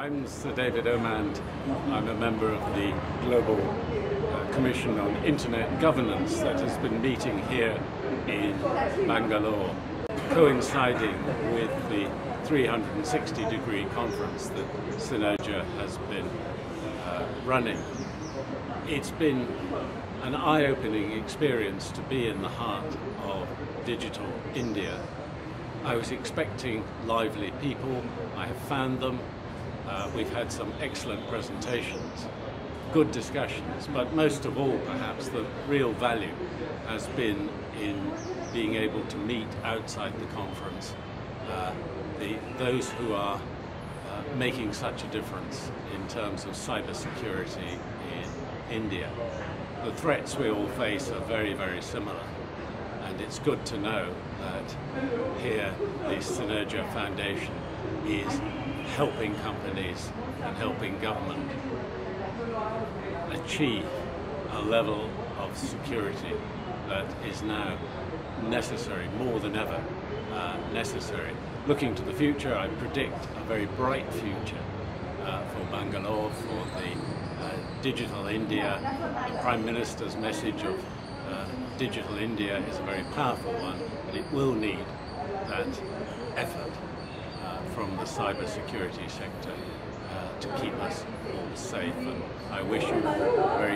I'm Sir David Omand. I'm a member of the Global uh, Commission on Internet Governance that has been meeting here in Bangalore, coinciding with the 360 degree conference that Synergia has been uh, running. It's been an eye opening experience to be in the heart of digital India. I was expecting lively people, I have found them. Uh, we've had some excellent presentations, good discussions, but most of all, perhaps, the real value has been in being able to meet outside the conference uh, the, those who are uh, making such a difference in terms of cybersecurity in India. The threats we all face are very, very similar, and it's good to know that here the Synergia Foundation is helping companies and helping government achieve a level of security that is now necessary, more than ever uh, necessary. Looking to the future, I predict a very bright future uh, for Bangalore, for the uh, digital India. The Prime Minister's message of uh, digital India is a very powerful one, but it will need that effort from the cyber security sector uh, to keep us all safe. And I wish you very